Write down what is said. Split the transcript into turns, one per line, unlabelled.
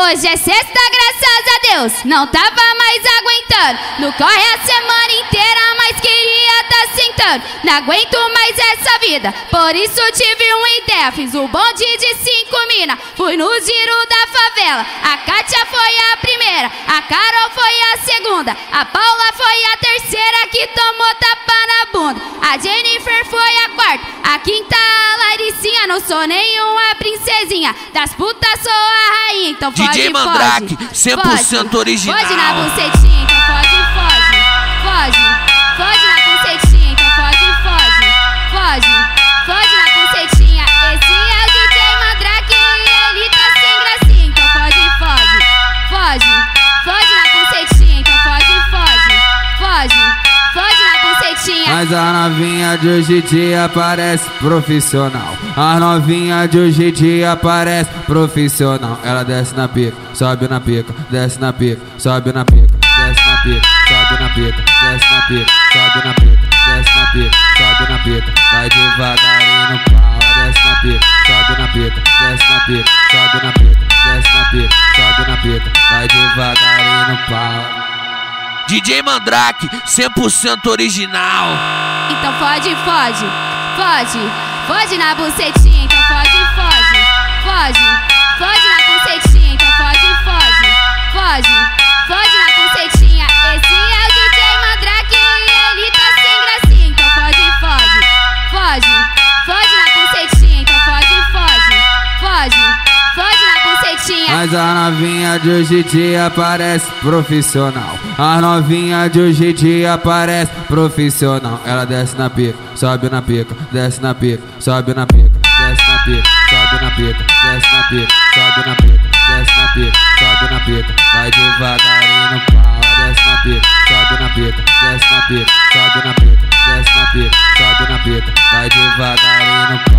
Hoje é sexta, graças a Deus, não tava mais aguentando. No corre a semana inteira, mas queria tá sentando. Não aguento mais essa vida, por isso tive uma ideia. Fiz o bonde de cinco mina, fui no giro da favela. A Kátia foi a primeira, a Carol foi a segunda, a Paula foi a terceira que tomou tapa na bunda. A Jennifer foi a quarta, a quinta a Laricinha, não sou nenhuma princesinha. Das putas sou a rainha, então pode
DJ Mandrake, 100%
pode.
original.
Pode na bucetinha, então pode, foge. Foge, foge na na bucetinha.
Mas a novinha de hoje em dia parece profissional. A novinha de hoje em dia parece profissional. Ela desce na pica, sobe na pica, desce na pica, sobe na pica, desce na pica, sobe na pica, desce na pica, sobe na pica, desce na pica, sobe na pica. Vai devagarinho no pau, desce na pica, sobe na pica, desce na pica, sobe na pica, desce na pica, sobe na pica. Vai devagarinho no pau.
DJ Mandrake, 100% original.
Então fode, foge, foge, foge na bucetinha, então fode, foge, foge, foge na bucetinha,
Mas a novinha de hoje em dia parece profissional. A novinha de hoje em dia parece profissional. Ela desce na pica, sobe na pica, desce na pica, sobe na pica, desce na pica, sobe na pica, desce na pica, sobe na pica, desce na pica, sobe na pica. Vai devagarinho no pau, desce na pica, sobe na pica, desce na pica, sobe na pica, desce na pica, sobe na pica. Vai devagarinho